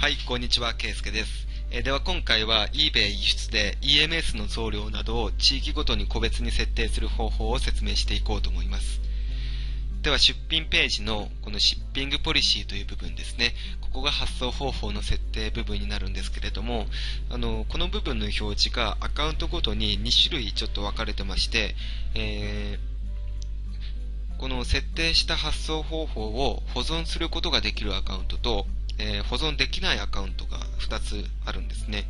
はい、こんにちは、ケイスケです。え、では今回は eBay 輸出で EMS の送料などを地域ごとに個別に設定する方法を説明していこうと思います。では出品ページのこのシッピングポリシーという部分ですね。ここが発送方法の設定部分になるんですけれども、あの、この部分の表示がアカウントごとに2種類ちょっと分かれてまして、えー、この設定した発送方法を保存することができるアカウントと、えー、保存できないアカウントが2つあるんですね。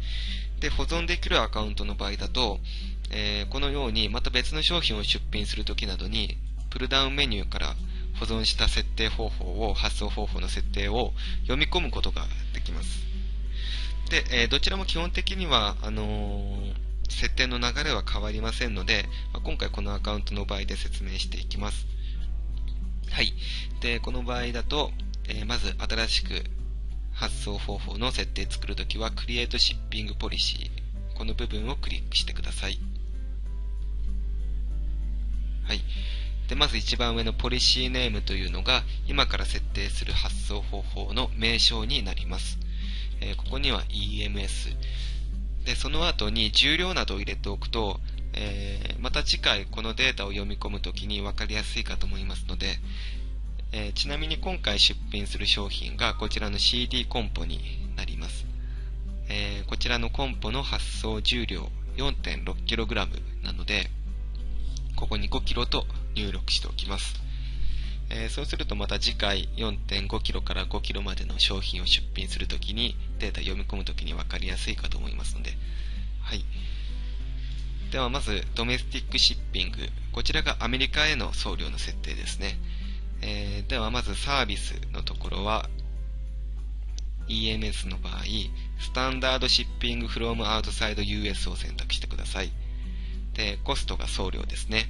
で、保存できるアカウントの場合だと、えー、このようにまた別の商品を出品するときなどに、プルダウンメニューから保存した設定方法を、発送方法の設定を読み込むことができます。で、えー、どちらも基本的には、あの、設定の流れは変わりませんので、まあ、今回このアカウントの場合で説明していきます。はい。で、この場合だと、えー、まず新しく発送方法の設定作るときは Create Shipping Policy この部分をクリックしてください。はい。で、まず一番上のポリシーネームというのが今から設定する発送方法の名称になります。えー、ここには EMS。で、その後に重量などを入れておくと、えー、また次回このデータを読み込むときに分かりやすいかと思いますので、えー、ちなみに今回出品する商品がこちらの CD コンポになります。えー、こちらのコンポの発送重量 4.6kg なので、ここに 5kg と入力しておきます。えー、そうするとまた次回 4.5kg から 5kg までの商品を出品するときにデータ読み込むときに分かりやすいかと思いますので、はい。ではまず、ドメスティックシッピング。こちらがアメリカへの送料の設定ですね。えー、ではまずサービスのところは EMS の場合、スタンダードシッピングフロームアウトサイド US を選択してください。で、コストが送料ですね。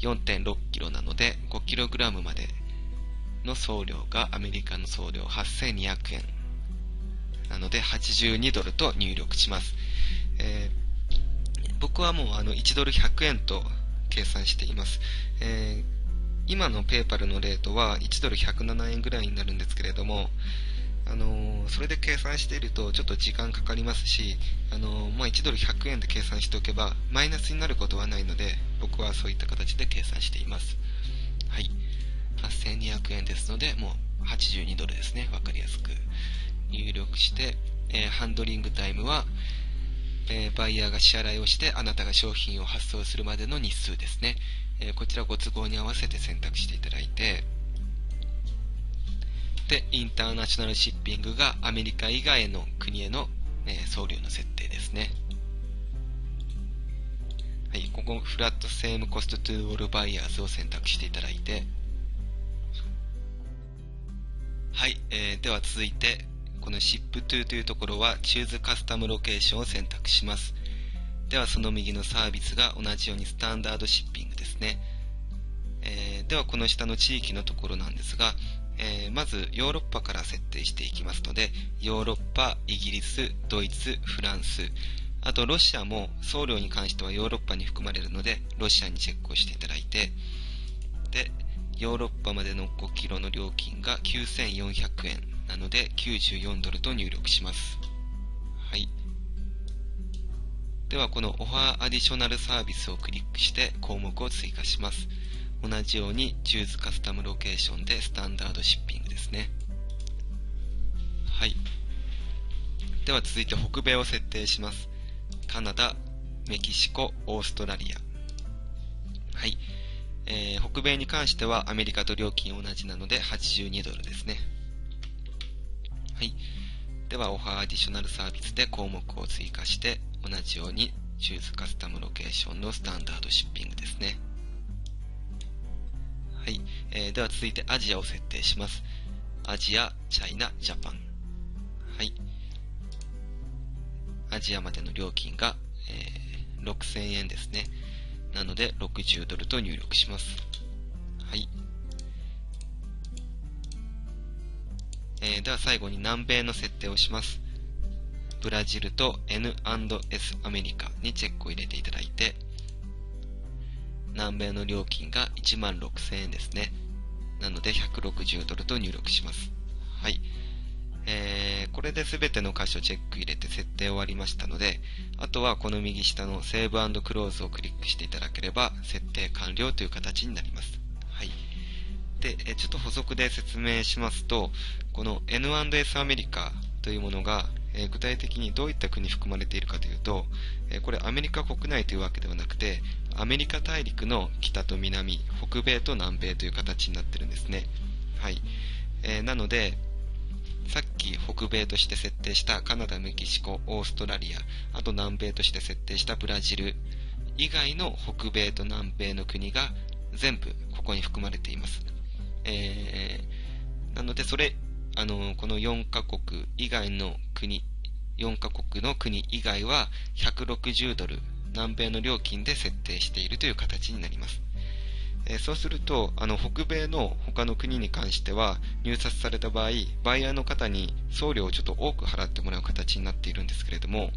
4.6 k g なので 5kg までの送料がアメリカの送料8200円なので82ドルと入力します。えー、僕はもうあの1ドル100円と計算しています。えー今のペーパルのレートは1ドル107円ぐらいになるんですけれども、あのー、それで計算しているとちょっと時間かかりますし、あのー、まあ、1ドル100円で計算しておけばマイナスになることはないので僕はそういった形で計算しています。はい。8200円ですので、もう82ドルですね。わかりやすく入力して、えー、ハンドリングタイムは、えバイヤーが支払いをしてあなたが商品を発送するまでの日数ですね。えこちらご都合に合わせて選択していただいて、で、インターナショナルシッピングがアメリカ以外の国への、え送料の設定ですね。はい、ここ、フラットセームコストトゥーオールバイヤーズを選択していただいて、はい、えー、では続いて、このシップトゥというところは、チューズカスタムロケーションを選択します。ではその右のサービスが同じようにスタンダードシッピングですね。えー、ではこの下の地域のところなんですが、えー、まずヨーロッパから設定していきますので、ヨーロッパ、イギリス、ドイツ、フランス、あとロシアも送料に関してはヨーロッパに含まれるので、ロシアにチェックをしていただいて、で、ヨーロッパまでの5キロの料金が9400円なので94ドルと入力します。ではこのオファーアディショナルサービスをクリックして項目を追加します。同じように Choose Custom Location でスタンダードシッピングですね。はい。では続いて北米を設定します。カナダ、メキシコ、オーストラリア。はい。えー、北米に関してはアメリカと料金同じなので82ドルですね。はい。では、オファーアディショナルサービスで項目を追加して同じように Choose Custom Location のスタンダードシッピングですね。はい。えー、では続いてアジアを設定します。アジア、チャイナ、ジャパン。はい。アジアまでの料金が、えー、6000円ですね。なので60ドルと入力します。はい。えー、では最後に南米の設定をします。ブラジルと N&S アメリカにチェックを入れていただいて、南米の料金が1万6000円ですね。なので160ドルと入力します。はい。えー、これで全ての箇所チェック入れて設定終わりましたので、あとはこの右下のセーブクローズをクリックしていただければ設定完了という形になります。はい。で、ちょっと補足で説明しますと、この N&S アメリカというものが、え具体的にどういった国含まれているかというと、えこれアメリカ国内というわけではなくて、アメリカ大陸の北と南、北米と南米という形になってるんですね。はい。えー、なので、さっき北米として設定したカナダ、メキシコ、オーストラリア、あと南米として設定したブラジル以外の北米と南米の国が全部ここに含まれています。えー、なのでそれ、あの、この4カ国以外の国、4カ国の国以外は160ドル、南米の料金で設定しているという形になります。えそうすると、あの、北米の他の国に関しては、入札された場合、バイヤーの方に送料をちょっと多く払ってもらう形になっているんですけれども、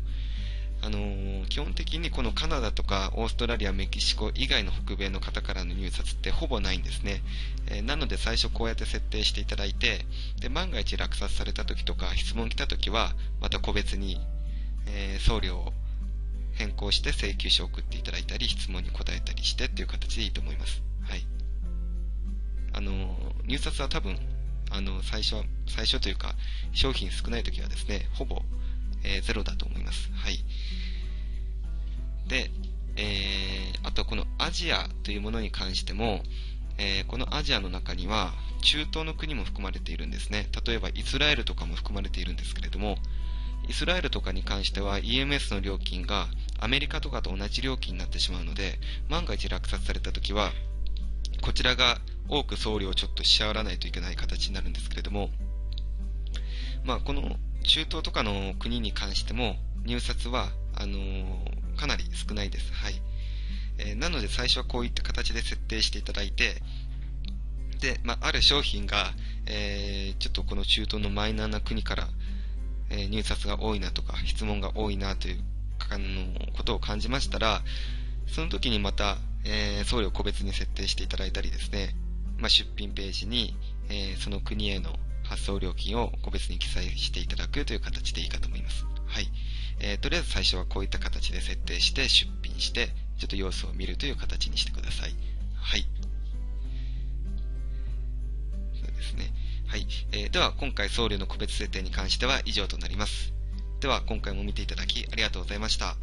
あのー、基本的にこのカナダとかオーストラリア、メキシコ以外の北米の方からの入札ってほぼないんですね。えー、なので最初こうやって設定していただいて、で、万が一落札された時とか質問来た時は、また個別に、えー、送料を変更して請求書を送っていただいたり、質問に答えたりしてっていう形でいいと思います。はい。あの、入札は多分、あの、最初、最初というか、商品少ない時はですね、ほぼ、えー、ゼロだと思います。はい。で、えー、あとこのアジアというものに関しても、えー、このアジアの中には中東の国も含まれているんですね。例えばイスラエルとかも含まれているんですけれども、イスラエルとかに関しては EMS の料金がアメリカとかと同じ料金になってしまうので、万が一落札された時は、こちらが多く送料をちょっと支払わないといけない形になるんですけれども、まあ、この中東とかの国に関しても入札は、あのー、かなり少ないです。はい。えー、なので最初はこういった形で設定していただいて、で、まあ、ある商品が、えー、ちょっとこの中東のマイナーな国から、え入札が多いなとか、質問が多いなというあのことを感じましたら、その時にまた、え送料個別に設定していただいたりですね、まあ、出品ページに、えその国への発送料金を個別に記載していただくという形でいいかと思います。はい。えー、とりあえず最初はこういった形で設定して出品して、ちょっと様子を見るという形にしてください。はい。そうですね。はい。えー、では、今回送料の個別設定に関しては以上となります。では、今回も見ていただきありがとうございました。